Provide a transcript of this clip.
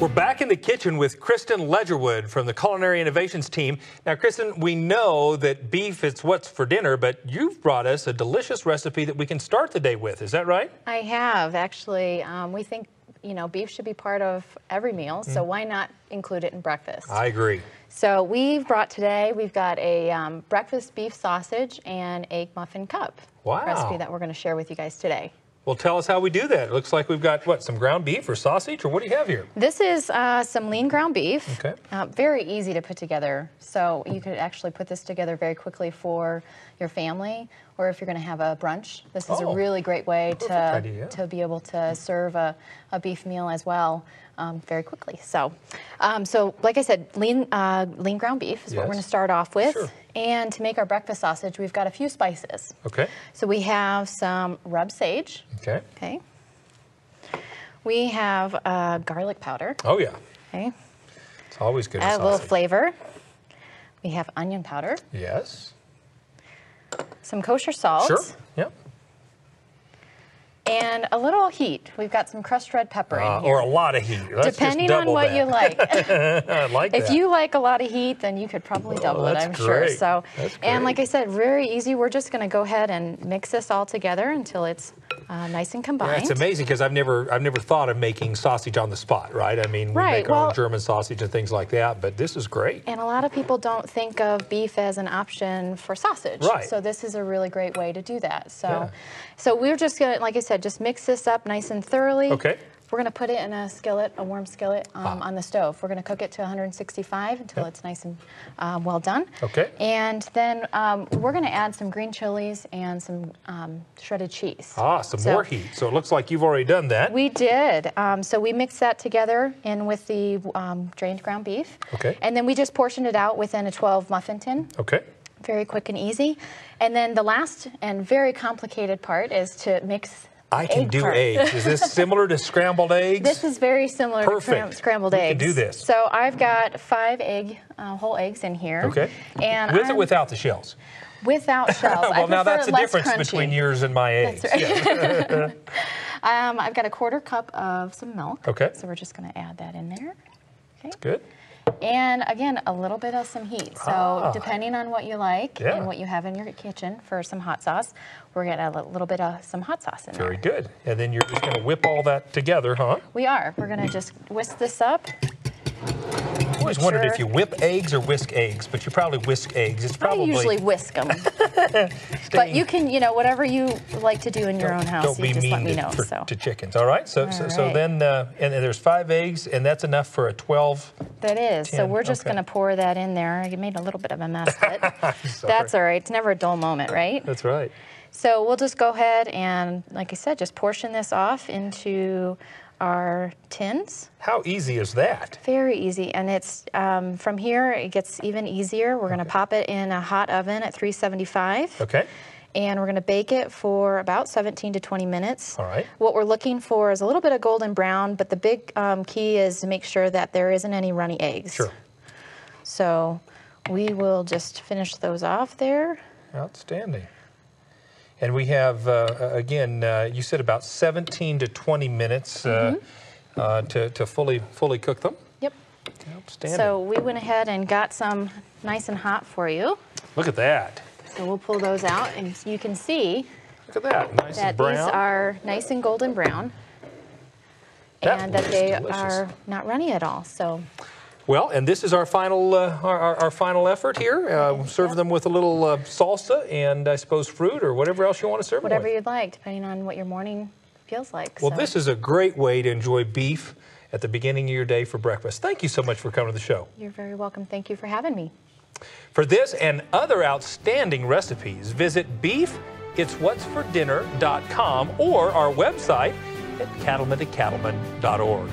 We're back in the kitchen with Kristen Ledgerwood from the Culinary Innovations team. Now, Kristen, we know that beef is what's for dinner, but you've brought us a delicious recipe that we can start the day with. Is that right? I have actually. Um, we think you know beef should be part of every meal, so why not include it in breakfast? I agree. So we've brought today. We've got a um, breakfast beef sausage and egg muffin cup Wow. recipe that we're going to share with you guys today. Well, tell us how we do that. It looks like we've got, what, some ground beef or sausage, or what do you have here? This is uh, some lean ground beef. Okay. Uh, very easy to put together. So you could actually put this together very quickly for your family, or if you're going to have a brunch. This is Oh, a really great way to idea. to be able to serve a, a beef meal as well. Um, very quickly. So, um, so like I said, lean uh, lean ground beef is what we're going to start off with. Sure. And to make our breakfast sausage, we've got a few spices. Okay. So we have some rub sage. Okay. Okay. We have uh, garlic powder. Oh, yeah. Okay. It's always good Add a little flavor. We have onion powder, Yes. some kosher salt, Sure. Yep. And a little heat. We've got some crushed red pepper Uh, in here. or a lot of heat. Let's Depending on what that. you like. I like if that. you like a lot of heat, then you could probably double it, I'm sure. So, and like. I said, very easy. We're just going to go ahead and mix this all together until it's uh, nice and Yeah, combined. it's amazing because I've never I've never thought of making sausage on the spot, right? I mean, we Right, make our own German sausage and things like that, but this is great. And a lot of people don't think of beef as an option for sausage. Right. So this is a really great way to do that. So, Yeah. so we're just gonna, like I said, just mix this up nice and thoroughly. Okay. We're gonna put it in a skillet, a warm skillet um, Ah. on the stove. We're gonna cook it to 165 until Yep. it's nice and um, well done. Okay. And then um, we're gonna add some green chilies and some um, shredded cheese. Ah, some So- more heat. So it looks like you've already done that. We did. Um, so we mixed that together in with the um, drained ground beef. Okay. And then we just portioned it out within a 12 muffin tin. okay. Very quick and easy. And then the last and very complicated part is to mix. I can egg do part. eggs. Is this similar to scrambled eggs? This is very similar to Perfect. scram- scrambled We can do this. So I've got five egg, uh, whole eggs in here. okay. And With I'm- or without the shells? Without shells. Well, now that's the difference crunchy. between yours and my eggs. That's right. Yeah. Um, I've got a quarter cup of some milk. Okay. So we're just going to add that in there. Okay. That's Good. And again, a little bit of some heat. So Ah. depending on what you like Yeah. and what you have in your kitchen for some hot sauce, we're gonna add a little bit of some hot sauce in Very there. Very good. And then you're just going to whip all that together, huh? We are. We're gonna just whisk this up. I always wondered if you whip eggs or whisk eggs, but you probably whisk eggs. It's probably I usually whisk them. but you can, you know, whatever you like to do in your own house, Don't you be just mean let me to, know. for- so to chickens. All right. So so, All so right. then uh, and, there's five eggs, and that's enough for a 12. that is. So we're just okay. gonna pour that in there. I made a little bit of a mess, but that's all right. It's never a dull moment, right? That's right. So we'll just go ahead and, like I said, just portion this off into our tins. How easy is that? Very easy, and it's um, from here. It gets even easier. We're going to pop it in a hot oven at 375, Okay. and we're going to bake it for about 17 to 20 minutes. All right. What we're looking for is a little bit of golden brown, but the big um, key is to make sure that there isn't any runny eggs. Sure. So we will just finish those off there. Outstanding. And we have, uh, again, uh, you said about 17 to 20 minutes uh, Mm-hmm. uh, to, to fully fully cook them. Yep. Outstanding. So we went ahead and got some nice and hot for you. Look at that. So we'll pull those out, and you can see Look at that. Nice that these are nice and golden brown, That and that they delicious. are not runny at all. So Well, and this is our final uh, our, our, final effort here. Uh, serve Yep. them with a little uh, salsa and I suppose fruit or whatever else you want to serve them whatever with. you'd like, depending on what your morning feels like. Well, So this is a great way to enjoy beef at the beginning of your day for breakfast. Thank you so much for coming to the show. You're very welcome. Thank you for having me. For this and other outstanding recipes, visit beefitswhatsfordinner.com or our website at cattlementocattlemen.org.